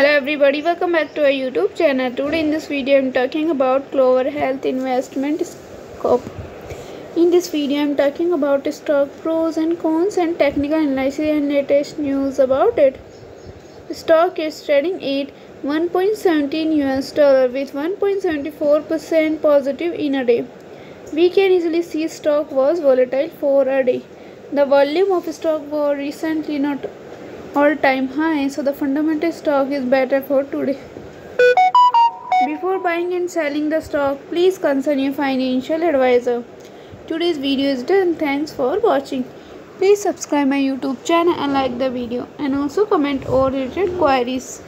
hello everybody welcome back to our youtube channel. Today in this video i'm talking about clover health investments corp. In this video i'm talking about stock pros and cons and technical analysis and latest news about it. Stock is trading at 1.17 us dollar with 1.74 percent positive in a day. We can easily see stock was volatile for a day. The volume of stock was recently not all-time high. So the fundamental stock is better for today. Before buying and selling the stock please consult your financial advisor. Today's video is done. Thanks for watching. Please subscribe my youtube channel and like the video. And also comment all related queries